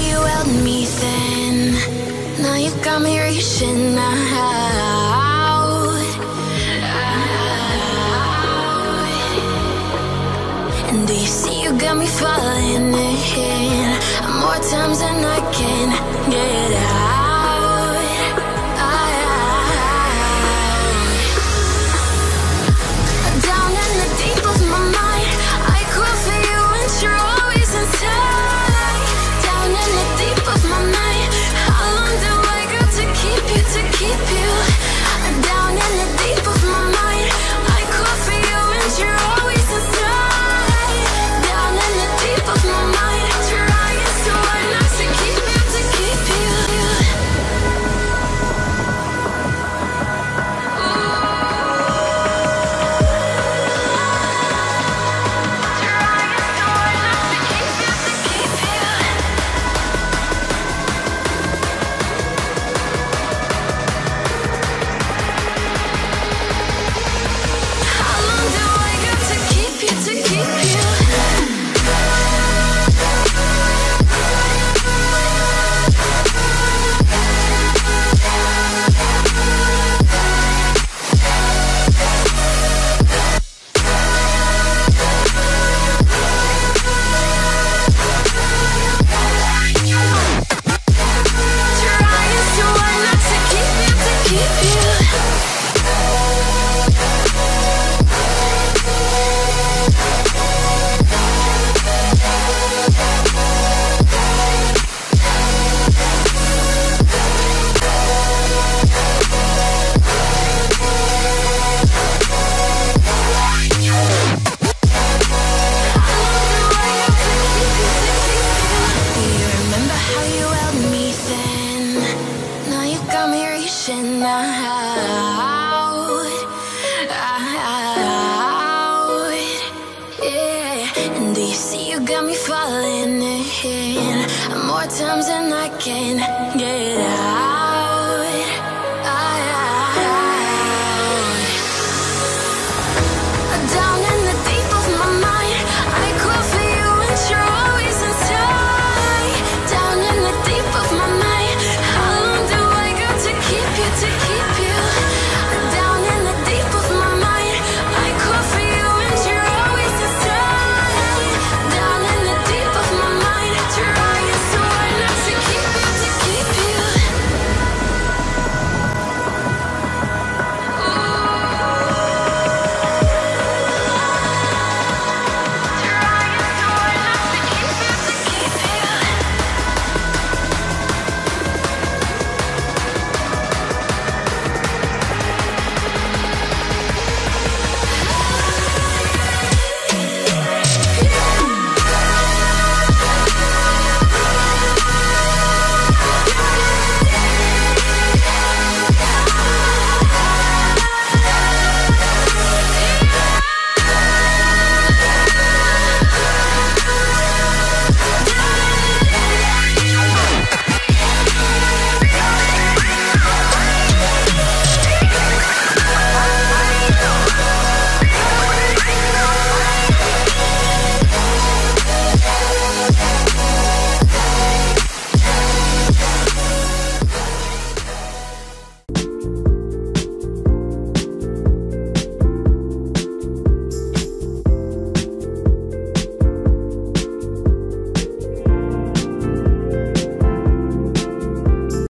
you held me then. Now you've got me reaching out. And do you see you got me falling in more times than I can get out? times and I can't get out.